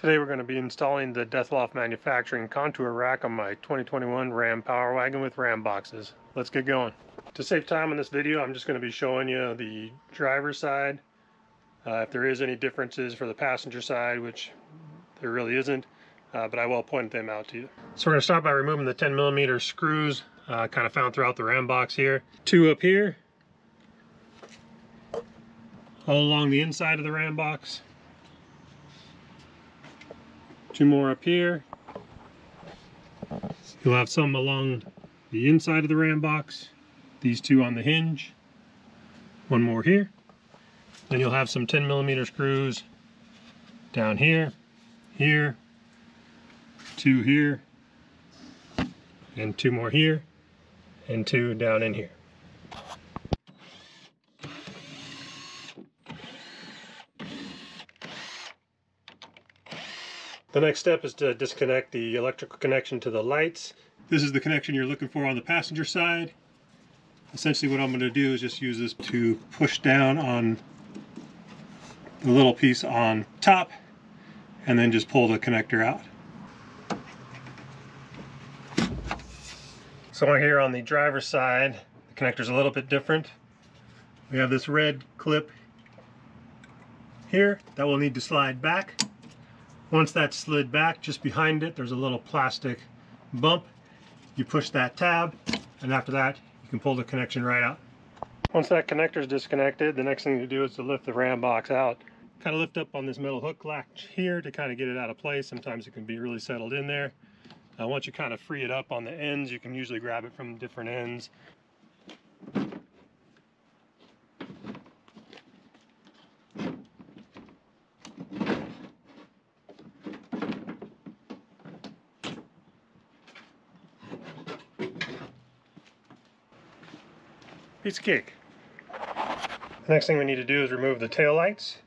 Today we're going to be installing the Dethloff Manufacturing contour rack on my 2021 Ram Power Wagon with Ram boxes. Let's get going. To save time in this video, I'm just going to be showing you the driver's side. Uh, if there is any differences for the passenger side, which there really isn't, uh, but I will point them out to you. So we're going to start by removing the 10 millimeter screws uh, kind of found throughout the Ram box here. Two up here, all along the inside of the Ram box. Two more up here. You'll have some along the inside of the ram box. These two on the hinge. One more here. Then you'll have some 10 millimeter screws down here, here, two here, and two more here, and two down in here. The next step is to disconnect the electrical connection to the lights. This is the connection you're looking for on the passenger side. Essentially what I'm going to do is just use this to push down on the little piece on top and then just pull the connector out. So here on the driver's side, the connector is a little bit different. We have this red clip here that will need to slide back. Once that's slid back, just behind it, there's a little plastic bump. You push that tab, and after that, you can pull the connection right out. Once that connector is disconnected, the next thing to do is to lift the RAM box out. Kind of lift up on this metal hook latch here to kind of get it out of place. Sometimes it can be really settled in there. Uh, once you kind of free it up on the ends, you can usually grab it from different ends. Piece of cake. The next thing we need to do is remove the tail lights.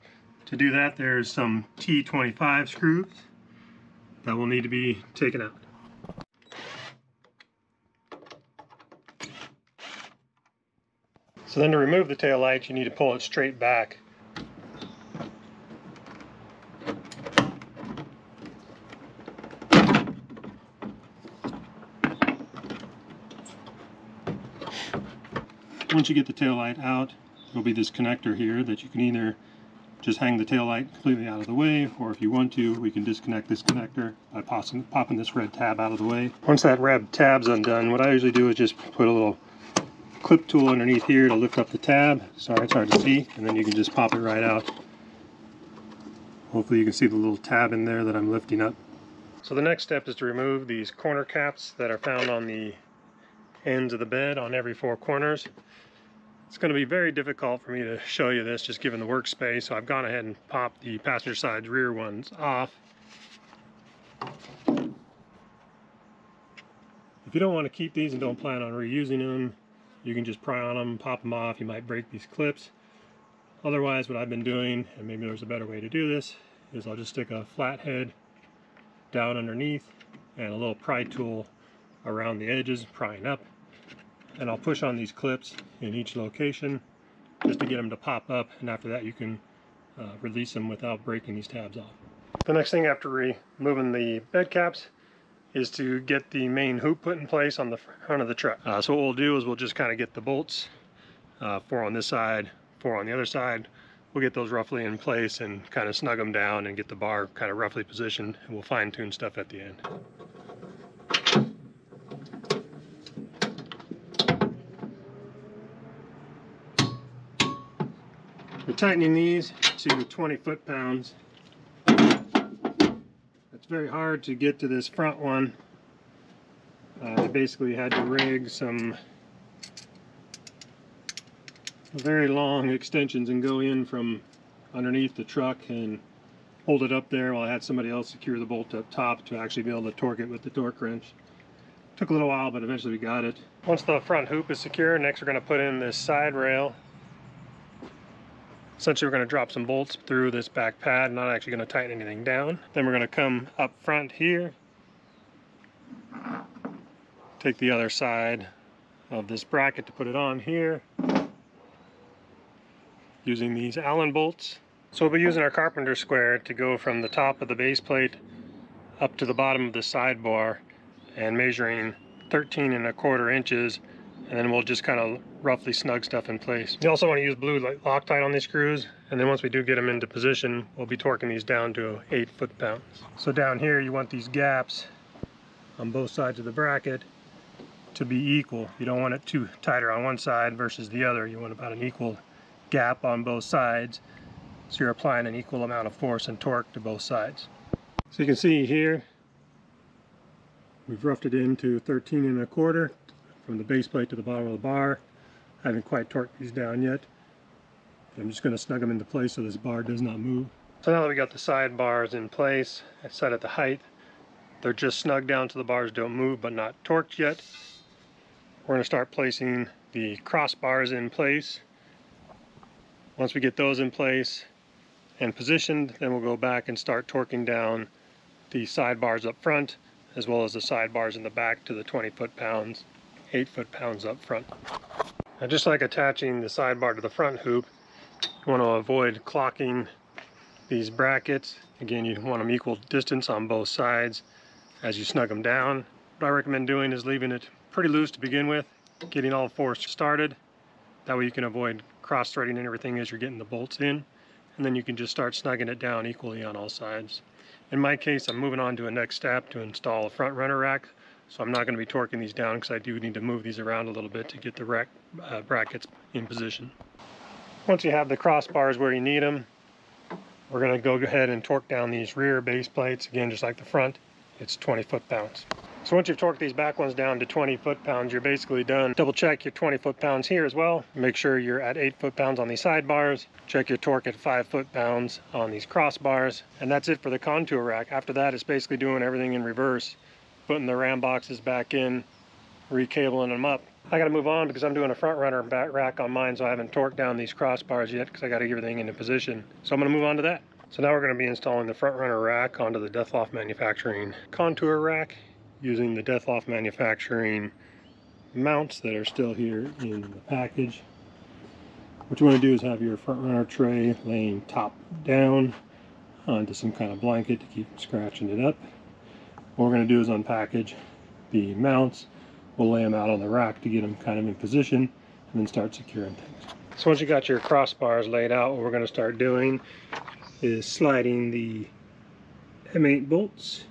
To do that, there's some T25 screws that will need to be taken out. So then to remove the tail lights, you need to pull it straight back. Once you get the tail light out, there'll be this connector here that you can either just hang the tail light completely out of the way, or if you want to, we can disconnect this connector by popping, popping this red tab out of the way. Once that red tab's undone, what I usually do is just put a little clip tool underneath here to lift up the tab. Sorry, it's hard to see, and then you can just pop it right out. Hopefully you can see the little tab in there that I'm lifting up. So the next step is to remove these corner caps that are found on the ends of the bed on every four corners. It's going to be very difficult for me to show you this just given the workspace, so I've gone ahead and popped the passenger side rear ones off. If you don't want to keep these and don't plan on reusing them, you can just pry on them, pop them off. You might break these clips. Otherwise, what I've been doing, and maybe there's a better way to do this, is I'll just stick a flathead down underneath and a little pry tool around the edges, prying up. And I'll push on these clips in each location just to get them to pop up. And after that, you can uh, release them without breaking these tabs off. The next thing after removing the bed caps is to get the main hoop put in place on the front of the truck. Uh, so what we'll do is we'll just kind of get the bolts, uh, four on this side, four on the other side. We'll get those roughly in place and kind of snug them down and get the bar kind of roughly positioned. And we'll fine tune stuff at the end. Tightening these to 20 foot-pounds. It's very hard to get to this front one. Uh, I basically had to rig some very long extensions and go in from underneath the truck and hold it up there while I had somebody else secure the bolt up top to actually be able to torque it with the torque wrench. Took a little while, but eventually we got it. Once the front hoop is secure, next we're going to put in this side rail Essentially, we're going to drop some bolts through this back pad, not actually going to tighten anything down. Then we're going to come up front here, take the other side of this bracket to put it on here, using these Allen bolts. So we'll be using our carpenter square to go from the top of the base plate up to the bottom of the side bar and measuring 13 and a quarter inches and then we'll just kind of roughly snug stuff in place. You also want to use blue Loctite on these screws and then once we do get them into position we'll be torquing these down to 8 foot-pounds. So down here you want these gaps on both sides of the bracket to be equal. You don't want it too tighter on one side versus the other. You want about an equal gap on both sides so you're applying an equal amount of force and torque to both sides. So you can see here we've roughed it into 13 and a quarter from the base plate to the bottom of the bar. I haven't quite torqued these down yet. I'm just going to snug them into place so this bar does not move. So now that we got the side bars in place, I set at the height, they're just snug down so the bars don't move but not torqued yet. We're going to start placing the crossbars in place. Once we get those in place and positioned, then we'll go back and start torquing down the sidebars up front as well as the sidebars in the back to the 20 foot-pounds, 8 foot-pounds up front. Now just like attaching the sidebar to the front hoop, you want to avoid clocking these brackets. Again, you want them equal distance on both sides as you snug them down. What I recommend doing is leaving it pretty loose to begin with, getting all four started. That way you can avoid cross-threading and everything as you're getting the bolts in. And then you can just start snugging it down equally on all sides. In my case, I'm moving on to a next step to install a front runner rack. So I'm not going to be torquing these down because I do need to move these around a little bit to get the rack uh, brackets in position. Once you have the crossbars where you need them, we're going to go ahead and torque down these rear base plates. Again, just like the front, it's 20 foot-pounds. So once you've torqued these back ones down to 20 foot-pounds, you're basically done. Double check your 20 foot-pounds here as well. Make sure you're at 8 foot-pounds on these sidebars. Check your torque at 5 foot-pounds on these crossbars. And that's it for the contour rack. After that, it's basically doing everything in reverse. Putting the ram boxes back in, recabling them up. I got to move on because I'm doing a front runner back rack on mine, so I haven't torqued down these crossbars yet because I got to get everything into position. So I'm going to move on to that. So now we're going to be installing the front runner rack onto the Dethloff Manufacturing contour rack using the Dethloff Manufacturing mounts that are still here in the package. What you want to do is have your front runner tray laying top down onto some kind of blanket to keep scratching it up. What we're going to do is unpackage the mounts. We'll lay them out on the rack to get them kind of in position and then start securing things. So once you got your crossbars laid out, what we're going to start doing is sliding the M8 bolts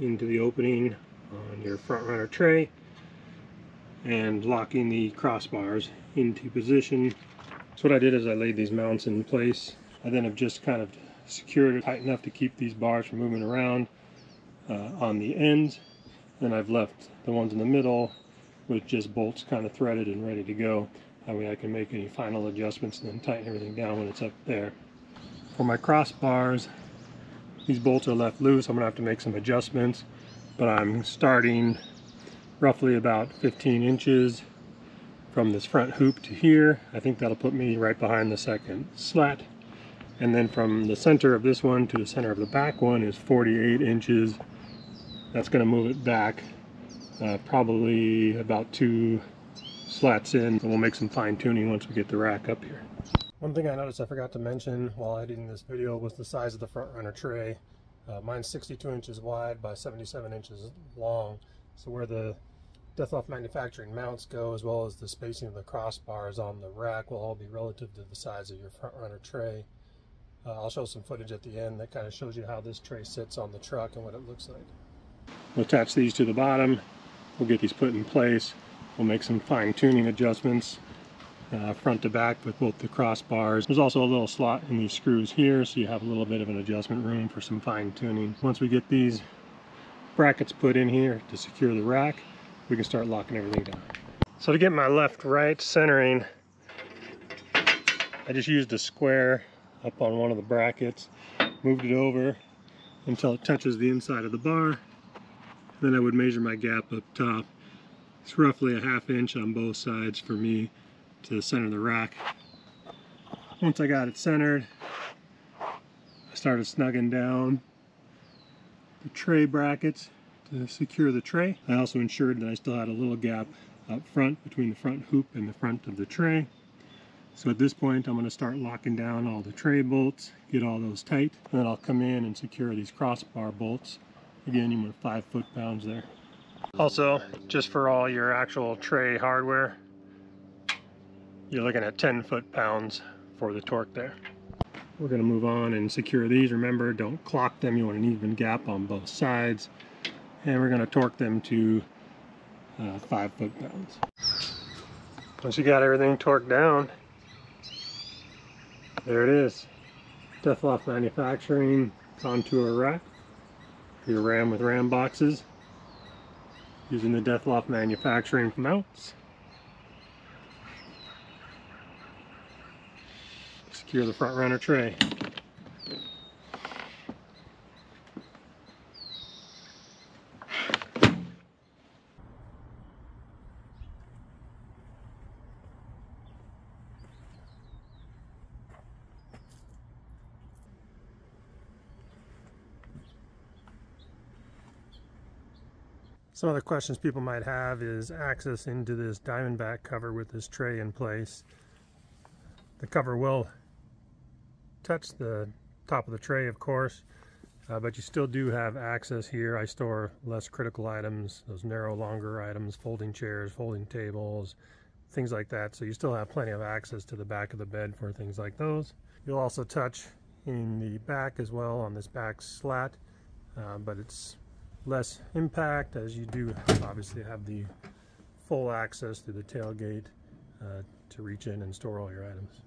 into the opening on your front runner tray and locking the crossbars into position. So what I did is I laid these mounts in place. I then have just kind of secured it tight enough to keep these bars from moving around uh, on the ends. Then I've left the ones in the middle with just bolts kind of threaded and ready to go. That way I can make any final adjustments and then tighten everything down when it's up there. For my crossbars, these bolts are left loose. I'm gonna have to make some adjustments but I'm starting roughly about 15 inches from this front hoop to here. I think that'll put me right behind the second slat. And then from the center of this one to the center of the back one is 48 inches. That's going to move it back uh, probably about two slats in. And we'll make some fine tuning once we get the rack up here. One thing I noticed I forgot to mention while editing this video was the size of the front runner tray. Uh, mine's 62 inches wide by 77 inches long. So where the Dethloff manufacturing mounts go, as well as the spacing of the crossbars on the rack, will all be relative to the size of your front runner tray. Uh, I'll show some footage at the end that kind of shows you how this tray sits on the truck and what it looks like. We'll attach these to the bottom. We'll get these put in place. We'll make some fine tuning adjustments uh, front to back with both the crossbars. There's also a little slot in these screws here so you have a little bit of an adjustment room for some fine tuning. Once we get these brackets put in here to secure the rack, we can start locking everything down. So to get my left-right centering, I just used a square up on one of the brackets, moved it over until it touches the inside of the bar. Then I would measure my gap up top. It's roughly a half inch on both sides for me to the center of the rack. Once I got it centered, I started snugging down the tray brackets to secure the tray. I also ensured that I still had a little gap up front between the front hoop and the front of the tray. So at this point, I'm going to start locking down all the tray bolts, get all those tight, and then I'll come in and secure these crossbar bolts. Again, you want five foot pounds there. Also, just for all your actual tray hardware, you're looking at 10 foot pounds for the torque there. We're going to move on and secure these. Remember, don't clock them. You want an even gap on both sides. And we're going to torque them to uh, 5 foot pounds. Once you got everything torqued down, there it is. Dethloff Manufacturing Contour Rack. Your RAM with RAM boxes. Using the Dethloff Manufacturing mounts. secure the front runner tray. Some other questions people might have is access into this diamondback cover with this tray in place. The cover will touch the top of the tray, of course, uh, but you still do have access here. I store less critical items, those narrow, longer items, folding chairs, folding tables, things like that. So you still have plenty of access to the back of the bed for things like those. You'll also touch in the back as well on this back slat, uh, but it's less impact as you do obviously have the full access to the tailgate uh, to reach in and store all your items.